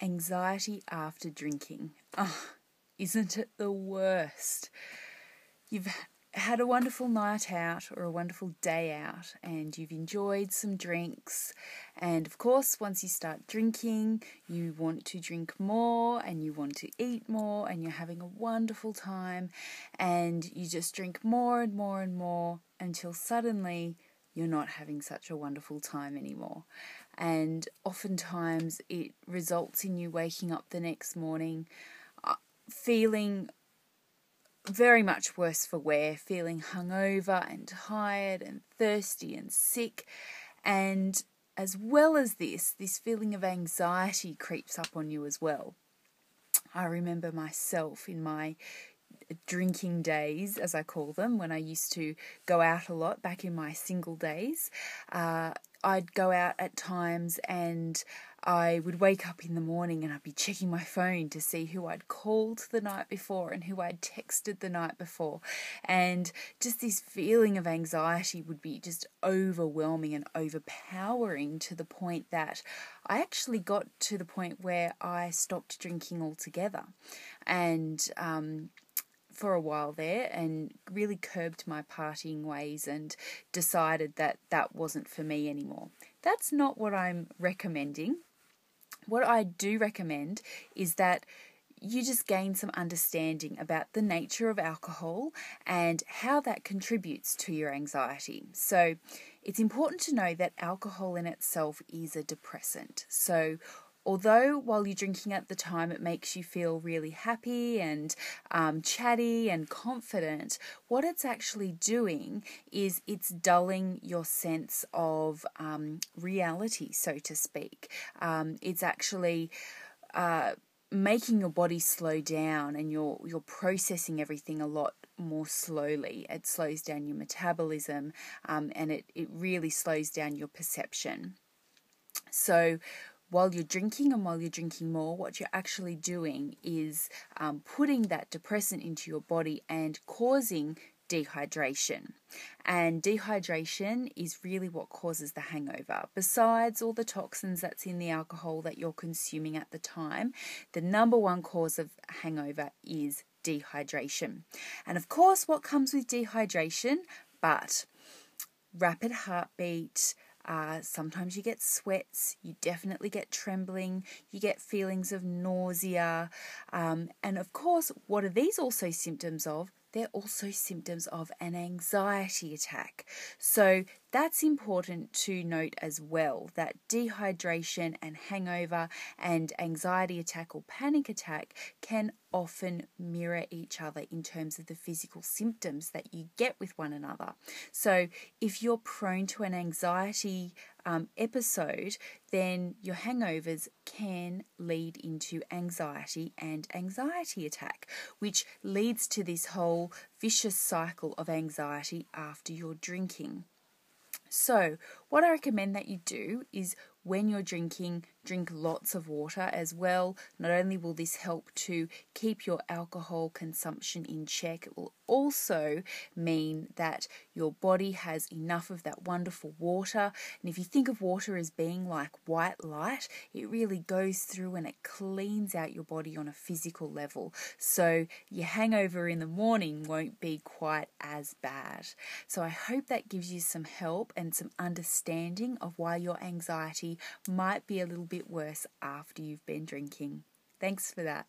Anxiety after drinking. Oh, isn't it the worst? You've had a wonderful night out or a wonderful day out and you've enjoyed some drinks. And of course, once you start drinking, you want to drink more and you want to eat more, and you're having a wonderful time. And you just drink more and more and more until suddenly you're not having such a wonderful time anymore. And oftentimes, it results in you waking up the next morning uh, feeling very much worse for wear, feeling hungover and tired and thirsty and sick. And as well as this, this feeling of anxiety creeps up on you as well. I remember myself in my drinking days, as I call them, when I used to go out a lot back in my single days. Uh, I'd go out at times and I would wake up in the morning and I'd be checking my phone to see who I'd called the night before and who I'd texted the night before. And just this feeling of anxiety would be just overwhelming and overpowering to the point that I actually got to the point where I stopped drinking altogether. And, um, for a while there and really curbed my partying ways and decided that that wasn't for me anymore. That's not what I'm recommending. What I do recommend is that you just gain some understanding about the nature of alcohol and how that contributes to your anxiety. So, it's important to know that alcohol in itself is a depressant. So, although while you're drinking at the time it makes you feel really happy and um, chatty and confident, what it's actually doing is it's dulling your sense of um, reality, so to speak. Um, it's actually uh, making your body slow down and you're you're processing everything a lot more slowly. It slows down your metabolism um, and it, it really slows down your perception. So while you're drinking and while you're drinking more, what you're actually doing is um, putting that depressant into your body and causing dehydration. And dehydration is really what causes the hangover. Besides all the toxins that's in the alcohol that you're consuming at the time, the number one cause of hangover is dehydration. And of course, what comes with dehydration? But rapid heartbeat, uh, sometimes you get sweats, you definitely get trembling, you get feelings of nausea. Um, and of course, what are these also symptoms of? they're also symptoms of an anxiety attack. So that's important to note as well that dehydration and hangover and anxiety attack or panic attack can often mirror each other in terms of the physical symptoms that you get with one another. So, if you're prone to an anxiety um, episode, then your hangovers can lead into anxiety and anxiety attack, which leads to this whole vicious cycle of anxiety after you're drinking. So, what I recommend that you do is when you're drinking, drink lots of water as well. Not only will this help to keep your alcohol consumption in check, it will also mean that your body has enough of that wonderful water. And if you think of water as being like white light, it really goes through and it cleans out your body on a physical level. So your hangover in the morning won't be quite as bad. So I hope that gives you some help and some understanding of why your anxiety might be a little bit worse after you've been drinking. Thanks for that.